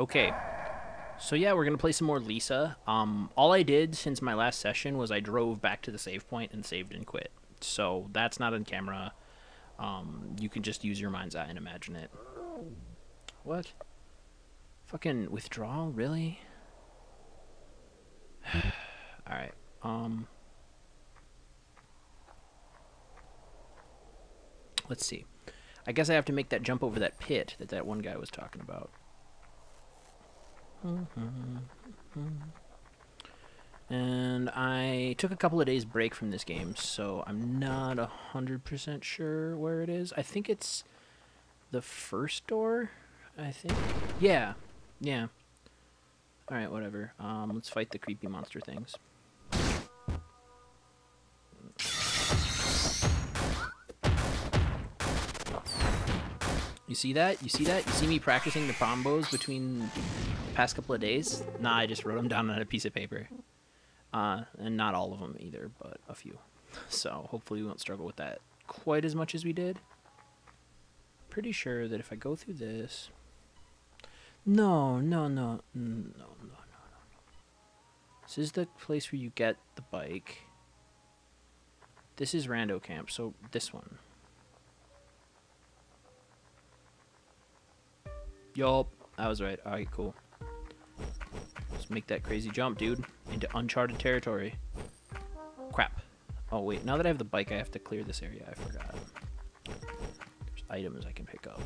Okay. So yeah, we're gonna play some more Lisa. Um, all I did since my last session was I drove back to the save point and saved and quit. So that's not on camera. Um, you can just use your mind's eye and imagine it. What? Fucking withdrawal, really? all right. Um. Let's see. I guess I have to make that jump over that pit that that one guy was talking about. And I took a couple of days break from this game, so I'm not a hundred percent sure where it is. I think it's the first door. I think. Yeah, yeah. All right, whatever. Um, let's fight the creepy monster things. You see that? You see that? You see me practicing the combos between past couple of days? Nah, I just wrote them down on a piece of paper. Uh, and not all of them either, but a few. So hopefully we won't struggle with that quite as much as we did. Pretty sure that if I go through this... No, no, no, no, no, no, no. This is the place where you get the bike. This is Rando Camp, so this one. Yup, I was right. Alright, cool. Let's make that crazy jump, dude, into uncharted territory. Crap. Oh, wait, now that I have the bike, I have to clear this area. I forgot. There's items I can pick up.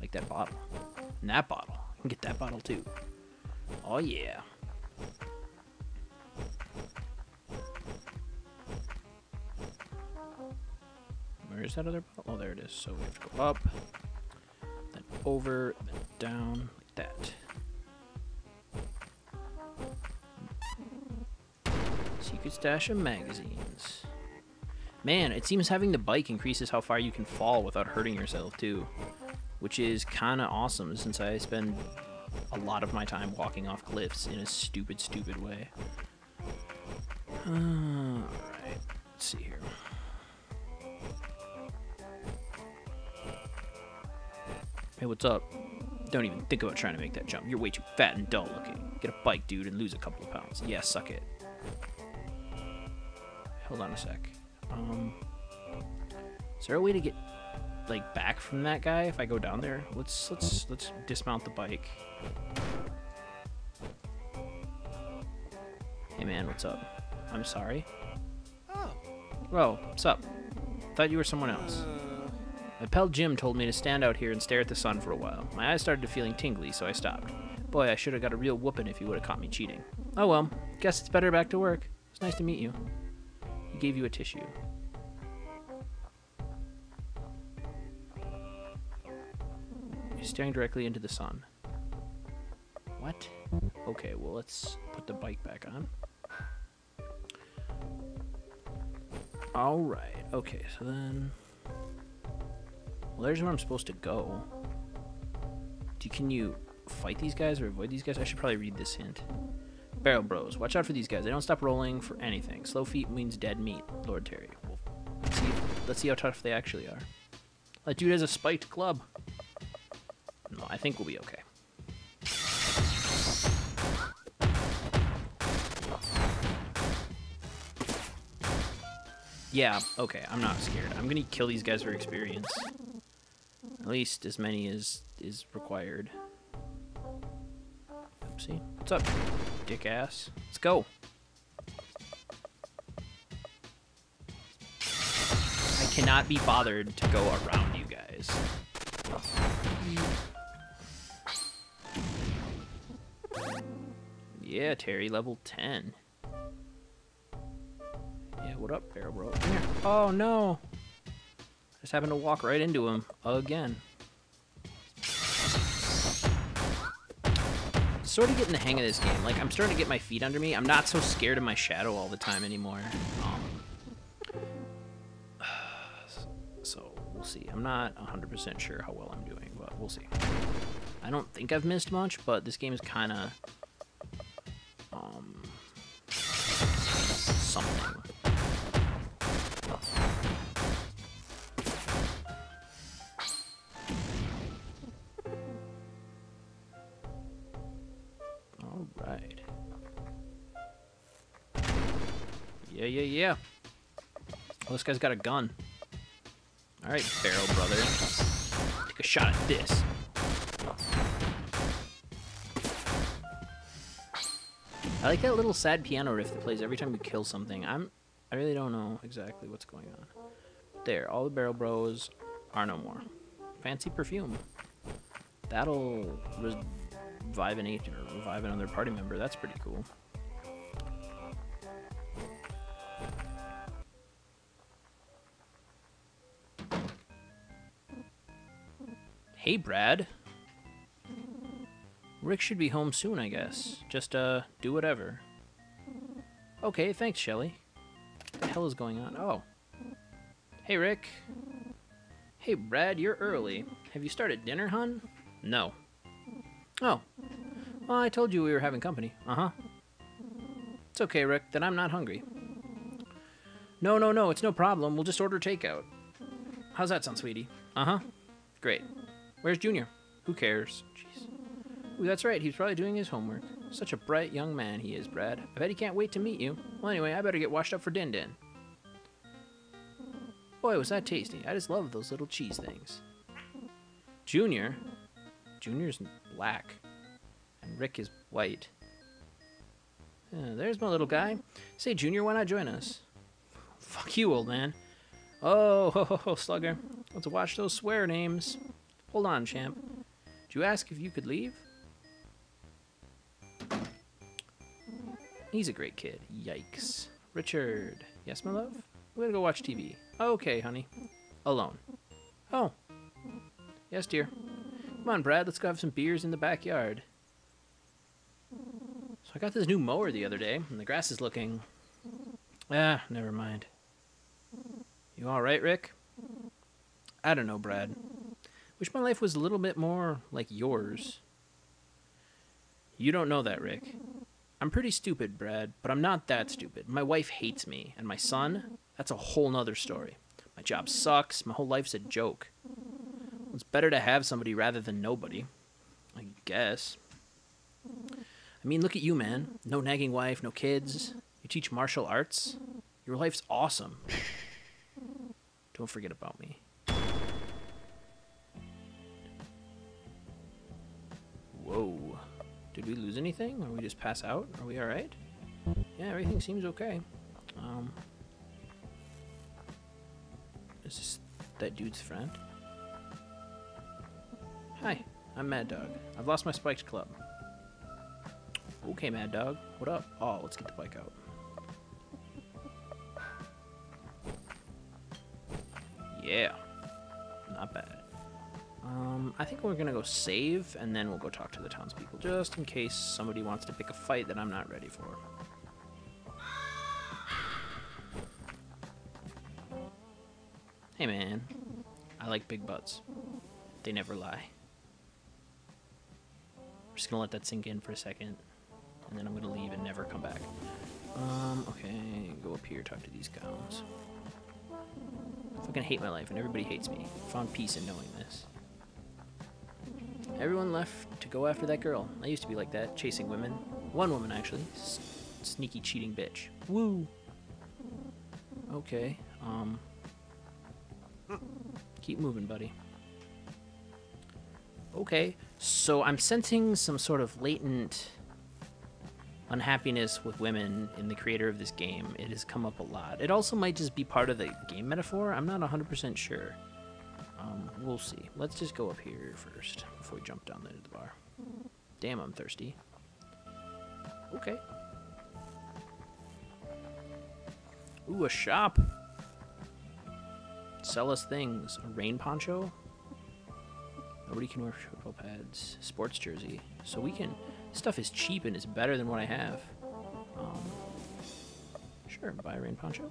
Like that bottle. And that bottle. I can get that bottle, too. Oh, yeah. Where's that other bottle? Oh, there it is. So we have to go up then over, then down, that. Secret stash of magazines. Man, it seems having the bike increases how far you can fall without hurting yourself, too. Which is kind of awesome, since I spend a lot of my time walking off cliffs in a stupid, stupid way. Alright, let's see here. Hey, what's up? Don't even think about trying to make that jump. You're way too fat and dull looking. Get a bike, dude, and lose a couple of pounds. Yeah, suck it. Hold on a sec. Um, is there a way to get like back from that guy if I go down there? Let's let's let's dismount the bike. Hey man, what's up? I'm sorry. Oh. Whoa, what's up? Thought you were someone else. My pal Jim told me to stand out here and stare at the sun for a while. My eyes started to feeling tingly, so I stopped. Boy, I should have got a real whooping if you would have caught me cheating. Oh well, guess it's better back to work. It's nice to meet you. He gave you a tissue. He's staring directly into the sun. What? Okay, well, let's put the bike back on. Alright, okay, so then... Well, there's where I'm supposed to go. Do, can you fight these guys or avoid these guys? I should probably read this hint. Barrel Bros. Watch out for these guys. They don't stop rolling for anything. Slow feet means dead meat, Lord Terry. Well, let's, see, let's see how tough they actually are. That dude has a spiked club. No, I think we'll be okay. Yeah, okay, I'm not scared. I'm gonna kill these guys for experience. At least as many as is required. Oopsie. What's up, dick ass? Let's go. I cannot be bothered to go around you guys. Yeah, Terry, level 10. Yeah, what up, Barrel Bro? Come here. Oh, no. Just happened to walk right into him again. Sort of getting the hang of this game. Like, I'm starting to get my feet under me. I'm not so scared of my shadow all the time anymore. Um, so, we'll see. I'm not 100% sure how well I'm doing, but we'll see. I don't think I've missed much, but this game is kind of... this guy's got a gun. All right, Barrel brother. Take a shot at this. I like that little sad piano riff that plays every time you kill something. I'm, I really don't know exactly what's going on. There, all the Barrel Bros are no more. Fancy perfume. That'll revive an agent or revive another party member. That's pretty cool. Hey, Brad. Rick should be home soon, I guess. Just, uh, do whatever. Okay, thanks, Shelly. What the hell is going on? Oh. Hey, Rick. Hey, Brad, you're early. Have you started dinner, hun? No. Oh. Well, I told you we were having company. Uh-huh. It's okay, Rick. Then I'm not hungry. No, no, no. It's no problem. We'll just order takeout. How's that sound, sweetie? Uh-huh. Great. Where's Junior? Who cares? Jeez. Ooh, that's right. He's probably doing his homework. Such a bright young man he is, Brad. I bet he can't wait to meet you. Well, anyway, I better get washed up for Din Din. Boy, was that tasty. I just love those little cheese things. Junior? Junior's black. And Rick is white. Yeah, there's my little guy. Say, Junior, why not join us? Fuck you, old man. Oh, ho, ho, ho, slugger. Let's watch those swear names. Hold on, champ. Did you ask if you could leave? He's a great kid. Yikes. Richard. Yes, my love? We're gonna go watch TV. Okay, honey. Alone. Oh. Yes, dear. Come on, Brad. Let's go have some beers in the backyard. So I got this new mower the other day, and the grass is looking... Ah, never mind. You alright, Rick? I don't know, Brad. Wish my life was a little bit more like yours. You don't know that, Rick. I'm pretty stupid, Brad, but I'm not that stupid. My wife hates me, and my son, that's a whole nother story. My job sucks, my whole life's a joke. It's better to have somebody rather than nobody. I guess. I mean, look at you, man. No nagging wife, no kids. You teach martial arts. Your life's awesome. Don't forget about me. Did we lose anything? Or we just pass out? Are we alright? Yeah, everything seems okay. Um, is this that dude's friend? Hi, I'm Mad Dog. I've lost my spiked club. Okay, Mad Dog. What up? Oh, let's get the bike out. Yeah. Um, I think we're gonna go save, and then we'll go talk to the townspeople, just in case somebody wants to pick a fight that I'm not ready for. Hey man, I like big butts. They never lie. I'm just gonna let that sink in for a second, and then I'm gonna leave and never come back. Um, okay, go up here, talk to these gals. I fucking hate my life, and everybody hates me. Found peace in knowing this. Everyone left to go after that girl. I used to be like that, chasing women. One woman, actually. S sneaky cheating bitch. Woo! Okay, um... Keep moving, buddy. Okay, so I'm sensing some sort of latent unhappiness with women in the creator of this game. It has come up a lot. It also might just be part of the game metaphor. I'm not 100% sure. Um, we'll see. Let's just go up here first before we jump down there to the bar. Damn, I'm thirsty. Okay. Ooh, a shop. Sell us things. A rain poncho? Nobody can wear football pads. Sports jersey. So we can... Stuff is cheap and is better than what I have. Um, sure, buy a rain poncho.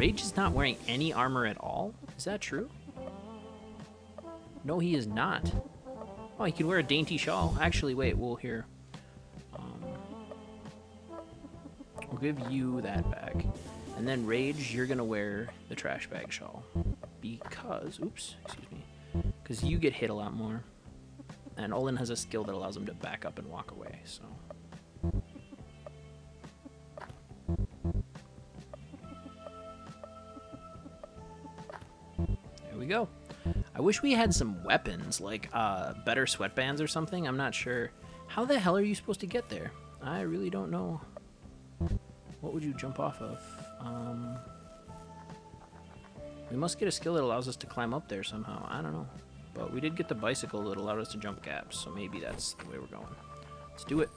Rage is not wearing any armor at all? Is that true? No, he is not. Oh, he can wear a dainty shawl. Actually, wait, we'll hear. Um, we'll give you that back. And then Rage, you're gonna wear the trash bag shawl. Because, oops, excuse me. Because you get hit a lot more. And Olan has a skill that allows him to back up and walk away, so. Go. I wish we had some weapons, like uh, better sweatbands or something. I'm not sure. How the hell are you supposed to get there? I really don't know. What would you jump off of? Um, we must get a skill that allows us to climb up there somehow. I don't know. But we did get the bicycle that allowed us to jump gaps, so maybe that's the way we're going. Let's do it.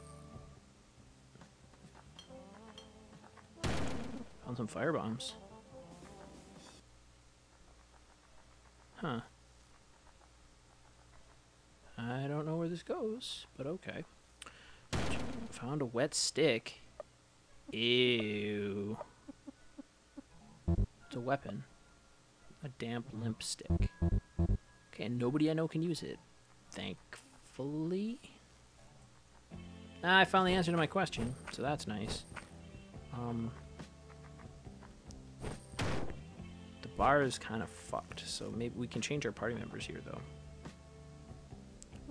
Found some fire bombs. Huh. I don't know where this goes, but okay. Found a wet stick. Ew. It's a weapon. A damp limp stick. Okay, and nobody I know can use it. Thankfully. Ah, I found the answer to my question, so that's nice. Um, bar is kind of fucked, so maybe we can change our party members here, though.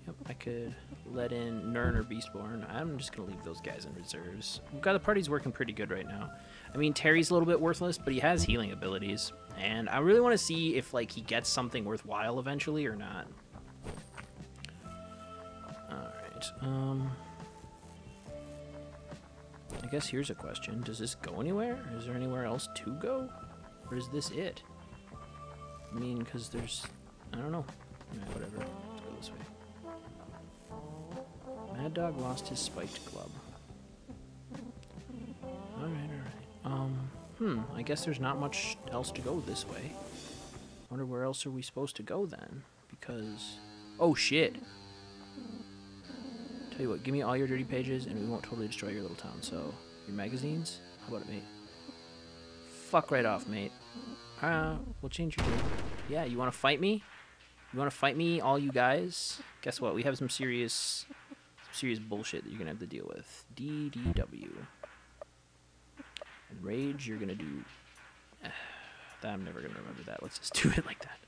Yep, I could let in Nern or Beastborn. I'm just going to leave those guys in reserves. We've got the party's working pretty good right now. I mean, Terry's a little bit worthless, but he has healing abilities. And I really want to see if, like, he gets something worthwhile eventually or not. Alright, um... I guess here's a question. Does this go anywhere? Is there anywhere else to go? Or is this it? Mean, because there's... I don't know. Whatever. Go this way. Mad Dog lost his spiked club. Alright, alright. Um, hmm, I guess there's not much else to go this way. Wonder where else are we supposed to go then? Because... Oh, shit! Tell you what, give me all your dirty pages and we won't totally destroy your little town. So, your magazines? How about it, mate? Fuck right off, mate. Uh, we'll change your name. Yeah, you want to fight me? You want to fight me, all you guys? Guess what? We have some serious, some serious bullshit that you're gonna have to deal with. DDW. And rage, you're gonna do. I'm never gonna remember that. Let's just do it like that.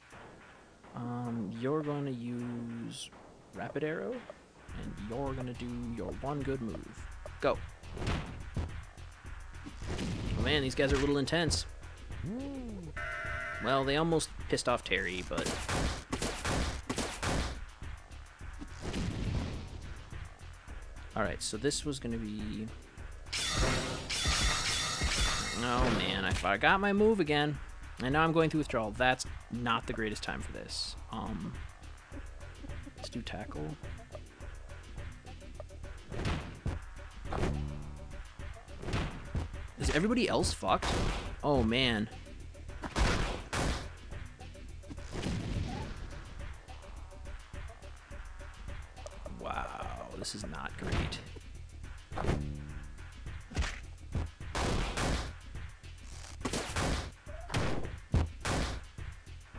Um, you're gonna use rapid arrow, and you're gonna do your one good move. Go. Oh man, these guys are a little intense. Well, they almost pissed off Terry, but... Alright, so this was gonna be... Oh man, I forgot my move again. And now I'm going through withdrawal. That's not the greatest time for this. Um, let's do tackle. Is everybody else fucked? Oh man. This is not great.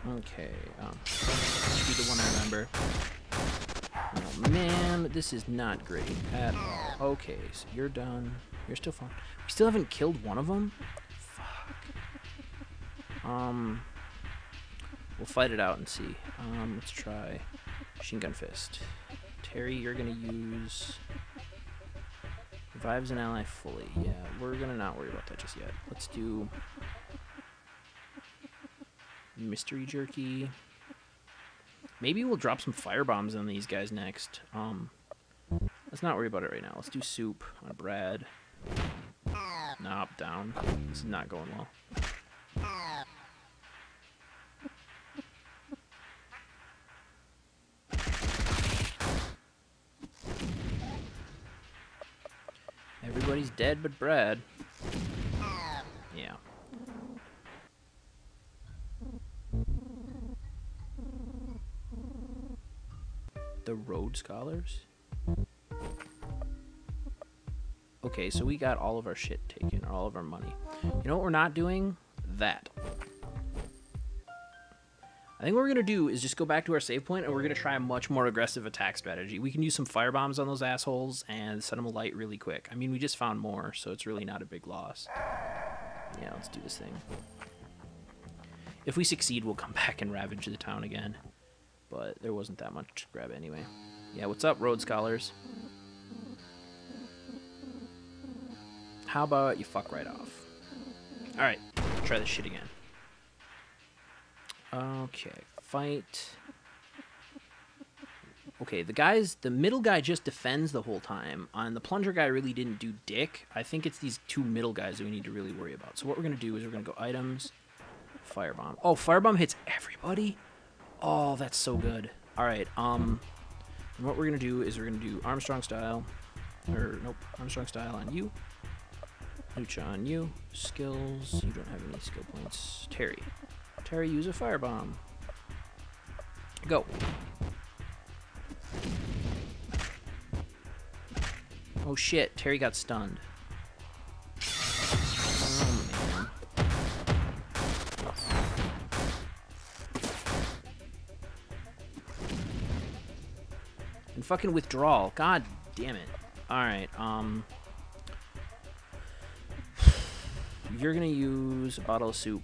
Okay, um, this be the one I remember. Oh man, this is not great at all. Okay, so you're done. You're still fine. We still haven't killed one of them? Fuck. Um, we'll fight it out and see. Um, let's try Machine Gun Fist. Terry, you're gonna use... Revives an ally fully. Yeah, we're gonna not worry about that just yet. Let's do... Mystery Jerky. Maybe we'll drop some fire bombs on these guys next. Um, let's not worry about it right now. Let's do soup on Brad. Nope, down. This is not going well. Everybody's dead but Brad. Yeah. The Rhodes Scholars? Okay, so we got all of our shit taken, all of our money. You know what we're not doing? That. I think what we're going to do is just go back to our save point and we're going to try a much more aggressive attack strategy. We can use some fire bombs on those assholes and set them alight really quick. I mean, we just found more, so it's really not a big loss. Yeah, let's do this thing. If we succeed, we'll come back and ravage the town again. But there wasn't that much to grab anyway. Yeah, what's up, Road Scholars? How about you fuck right off? Alright, try this shit again. Okay, fight. Okay, the guys, the middle guy just defends the whole time, and the plunger guy really didn't do dick. I think it's these two middle guys that we need to really worry about. So what we're gonna do is we're gonna go items, firebomb. Oh, firebomb hits everybody. Oh, that's so good. All right, um, what we're gonna do is we're gonna do Armstrong style, or nope, Armstrong style on you. Lucha on you. Skills. You don't have any skill points. Terry. Terry, use a firebomb. Go. Oh shit, Terry got stunned. Oh. And fucking withdrawal. God damn it. Alright, um... You're gonna use a bottle of soup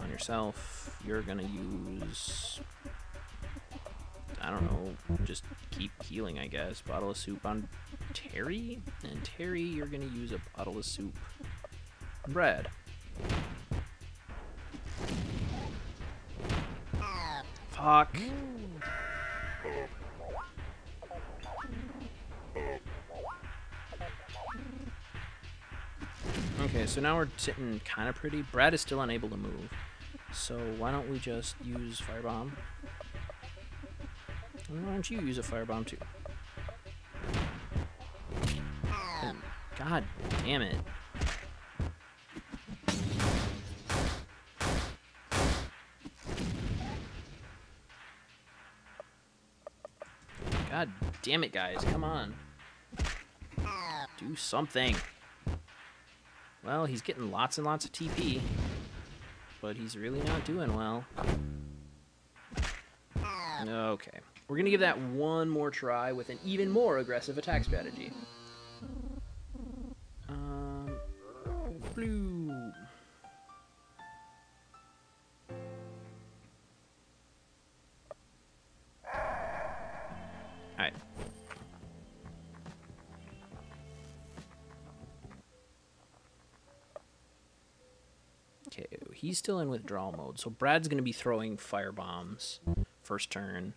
on yourself. You're gonna use... I don't know, just keep healing, I guess. Bottle of soup on Terry? And Terry, you're gonna use a bottle of soup on Brad. Fuck. Okay, so now we're sitting kind of pretty. Brad is still unable to move. So why don't we just use Firebomb? And why don't you use a Firebomb too? And God damn it. God damn it, guys. Come on. Do something. Well, he's getting lots and lots of TP. But he's really not doing well. Okay. We're going to give that one more try with an even more aggressive attack strategy. He's still in withdrawal mode, so Brad's going to be throwing fire bombs first turn.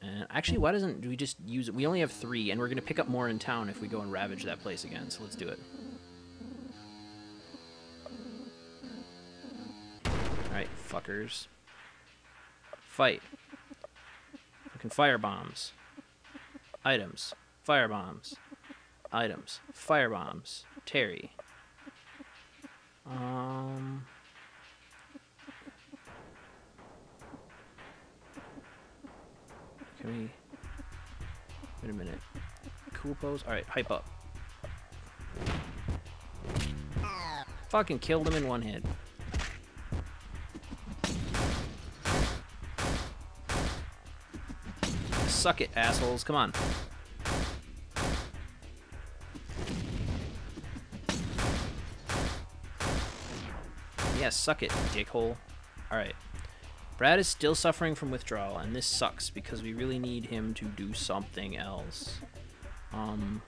And actually, why doesn't we just use it? We only have three, and we're going to pick up more in town if we go and ravage that place again, so let's do it. Alright, fuckers. Fight. Fucking fire bombs. Items. Fire bombs. Items. Fire bombs. Terry. Um... Can we... Wait a minute. Cool pose? Alright, hype up. Fucking killed him in one hit. Suck it, assholes. Come on. Yeah, suck it, dickhole. Alright. Brad is still suffering from withdrawal, and this sucks because we really need him to do something else. Um,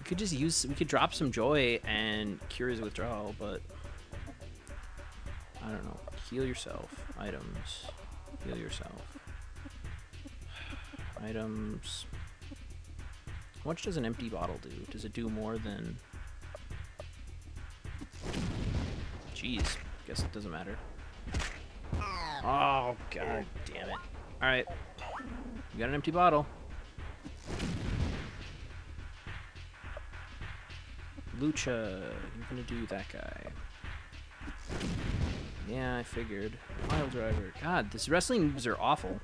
we could just use, we could drop some joy and cure his withdrawal, but I don't know. Heal yourself. Items. Heal yourself. Items. How much does an empty bottle do? Does it do more than... Jeez. Guess it doesn't matter. Oh, god damn it. Alright. We got an empty bottle. Lucha, you're gonna do that guy. Yeah, I figured. Mile driver. God, these wrestling moves are awful.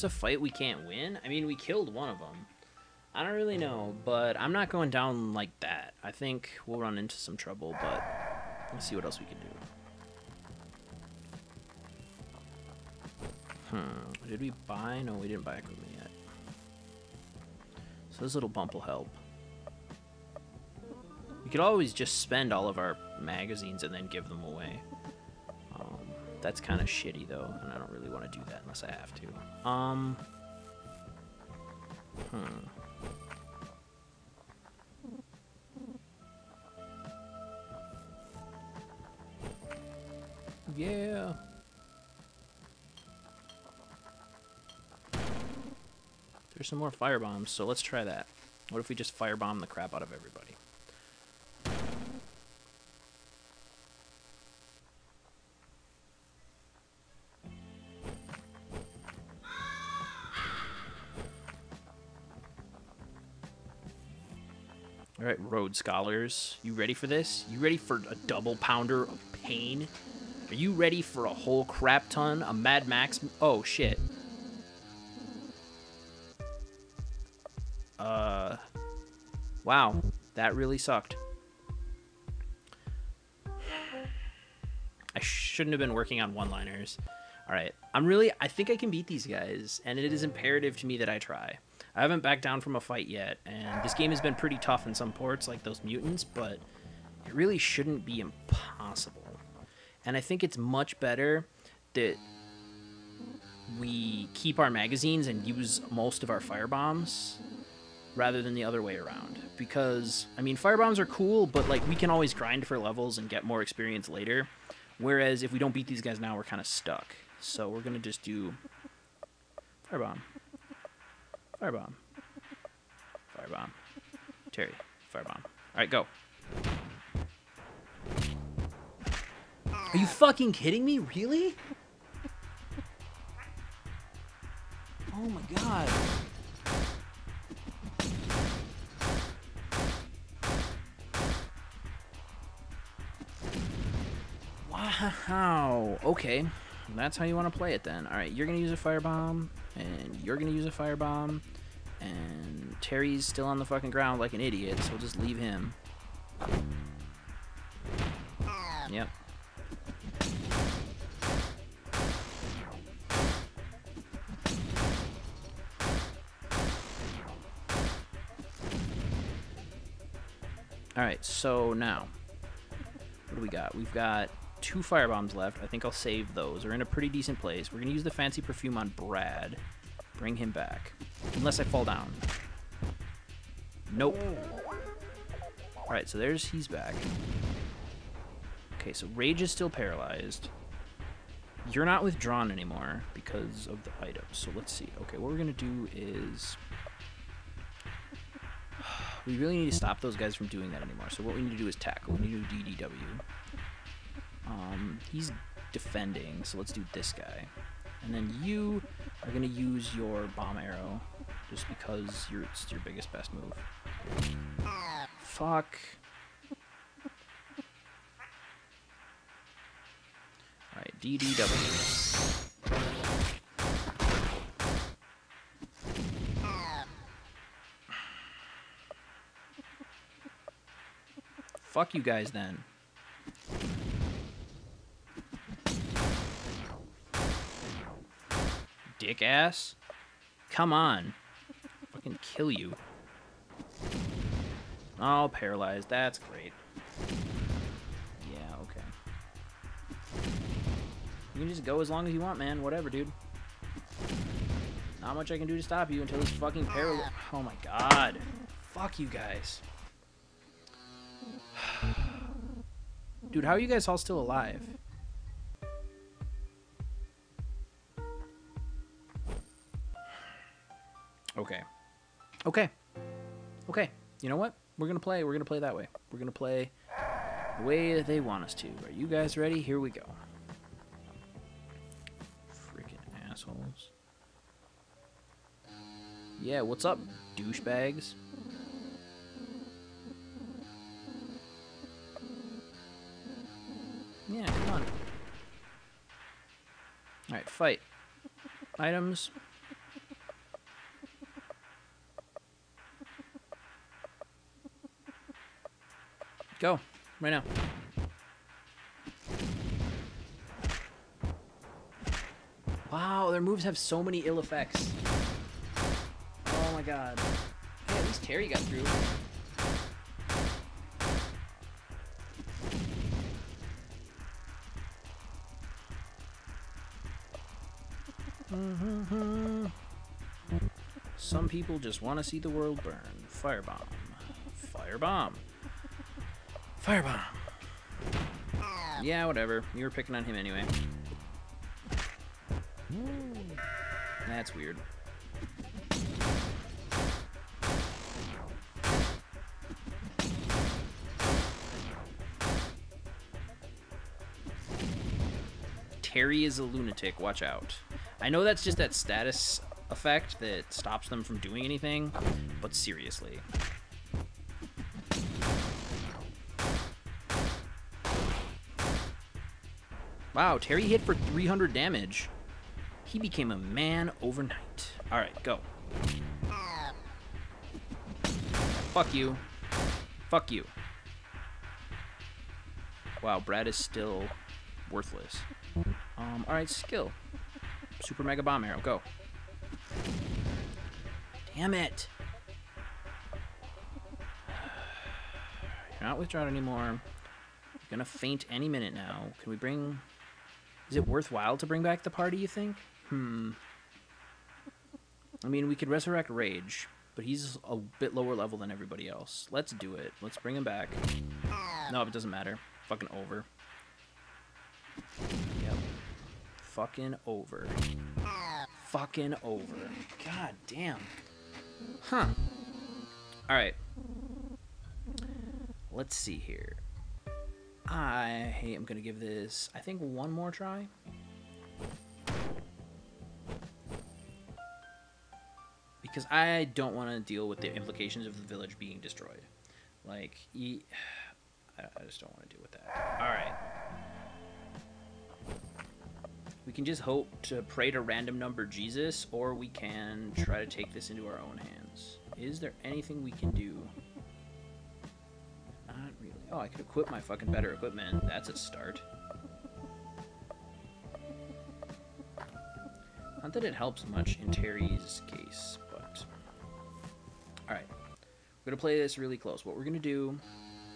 This a fight we can't win? I mean, we killed one of them. I don't really know, but I'm not going down like that. I think we'll run into some trouble, but let's see what else we can do. Hmm, did we buy? No, we didn't buy equipment yet. So this little bump will help. We could always just spend all of our magazines and then give them away. That's kind of shitty though, and I don't really want to do that unless I have to. Um. Hmm. Yeah. There's some more fire bombs, so let's try that. What if we just firebomb the crap out of everybody? All right, Rhodes Scholars, you ready for this? You ready for a double pounder of pain? Are you ready for a whole crap ton? A Mad Max? Oh, shit. Uh, wow, that really sucked. I shouldn't have been working on one-liners. All right, I'm really, I think I can beat these guys, and it is imperative to me that I try. I haven't backed down from a fight yet, and this game has been pretty tough in some ports, like those mutants, but it really shouldn't be impossible. And I think it's much better that we keep our magazines and use most of our fire bombs rather than the other way around. Because, I mean, fire bombs are cool, but, like, we can always grind for levels and get more experience later. Whereas if we don't beat these guys now, we're kind of stuck. So we're going to just do firebomb. Firebomb. Firebomb. Terry. Firebomb. Alright, go. Are you fucking kidding me? Really? Oh my god. Wow. Okay. That's how you want to play it then. Alright, you're going to use a firebomb, and you're to use a firebomb, and Terry's still on the fucking ground like an idiot, so we'll just leave him. Yep. Alright, so now, what do we got? We've got two fire bombs left. I think I'll save those. We're in a pretty decent place. We're going to use the fancy perfume on Brad. Bring him back. Unless I fall down. Nope. Alright, so there's he's back. Okay, so Rage is still paralyzed. You're not withdrawn anymore because of the items. So let's see. Okay, what we're going to do is... We really need to stop those guys from doing that anymore. So what we need to do is tackle. We need to do DDW. Um, he's defending, so let's do this guy. And then you are going to use your bomb arrow just because you're, it's your biggest, best move. Fuck. Alright, DDW. Fuck you guys then. Dick ass? Come on. Fucking kill you. Oh, paralyzed. That's great. Yeah, okay. You can just go as long as you want, man. Whatever, dude. Not much I can do to stop you until this fucking paralyzed. Oh my god. Fuck you guys. Dude, how are you guys all still alive? Okay. Okay. Okay. You know what? We're going to play. We're going to play that way. We're going to play the way that they want us to. Are you guys ready? Here we go. Freaking assholes. Yeah, what's up, douchebags? Yeah, come on. Alright, fight. Items. Go. Right now. Wow, their moves have so many ill effects. Oh my god. Hey, at least Terry got through. Some people just want to see the world burn. Firebomb. Firebomb. Firebomb. Yeah, whatever. You were picking on him anyway. That's weird. Terry is a lunatic. Watch out. I know that's just that status effect that stops them from doing anything, but seriously. Wow, Terry hit for 300 damage. He became a man overnight. Alright, go. Fuck you. Fuck you. Wow, Brad is still worthless. Um, alright, skill. Super Mega Bomb Arrow, go. Damn it! You're not withdrawn anymore. You're gonna faint any minute now. Can we bring... Is it worthwhile to bring back the party, you think? Hmm. I mean, we could resurrect Rage, but he's a bit lower level than everybody else. Let's do it. Let's bring him back. No, it doesn't matter. Fucking over. Yep. Fucking over. Fucking over. God damn. Huh. Alright. Let's see here. I am going to give this, I think, one more try. Because I don't want to deal with the implications of the village being destroyed. Like, I, I just don't want to deal with that. Alright. We can just hope to pray to random number Jesus, or we can try to take this into our own hands. Is there anything we can do? Oh, I could equip my fucking better equipment. That's a start. Not that it helps much in Terry's case, but... Alright. We're gonna play this really close. What we're gonna do...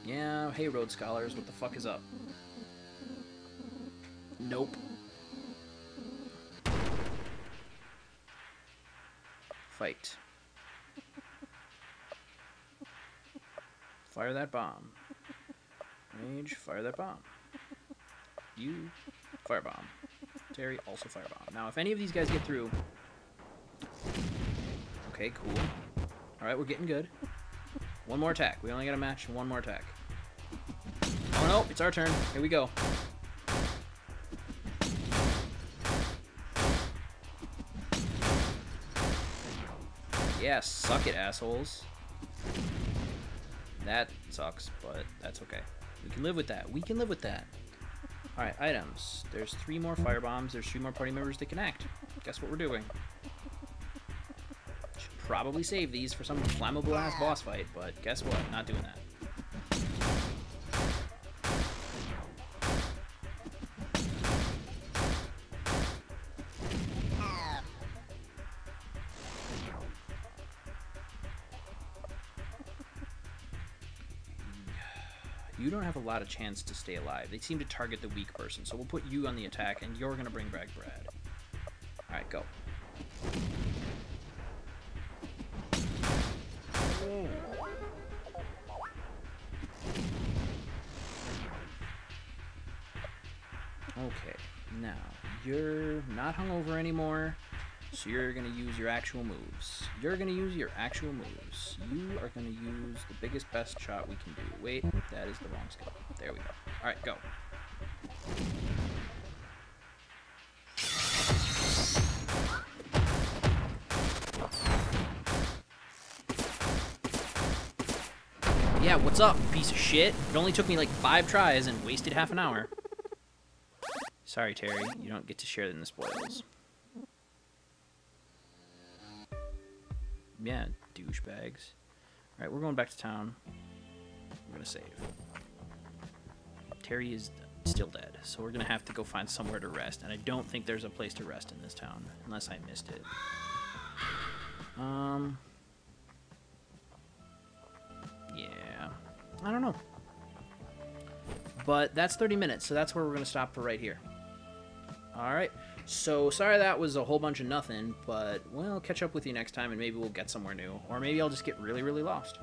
Yeah, hey Road Scholars, what the fuck is up? Nope. Fight. Fire that bomb. Rage, fire that bomb. You, firebomb. Terry, also firebomb. Now, if any of these guys get through... Okay, cool. Alright, we're getting good. One more attack. We only got a match. One more attack. Oh no, it's our turn. Here we go. Yeah, suck it, assholes. That sucks, but that's okay. We can live with that. We can live with that. Alright, items. There's three more fire bombs. There's three more party members that can act. Guess what we're doing? Should probably save these for some flammable ass boss fight, but guess what? Not doing that. Have a lot of chance to stay alive. They seem to target the weak person, so we'll put you on the attack, and you're gonna bring back Brad. Alright, go. Okay, now, you're not hungover anymore, so you're going to use your actual moves. You're going to use your actual moves. You are going to use the biggest, best shot we can do. Wait, that is the wrong skill. There we go. Alright, go. Yeah, what's up, piece of shit? It only took me like five tries and wasted half an hour. Sorry, Terry. You don't get to share in the spoils. Yeah, douchebags. Alright, we're going back to town. We're gonna save. Terry is still dead, so we're gonna have to go find somewhere to rest, and I don't think there's a place to rest in this town, unless I missed it. Um... Yeah... I don't know. But that's 30 minutes, so that's where we're gonna stop for right here. Alright, So sorry that was a whole bunch of nothing, but we'll catch up with you next time and maybe we'll get somewhere new. Or maybe I'll just get really, really lost.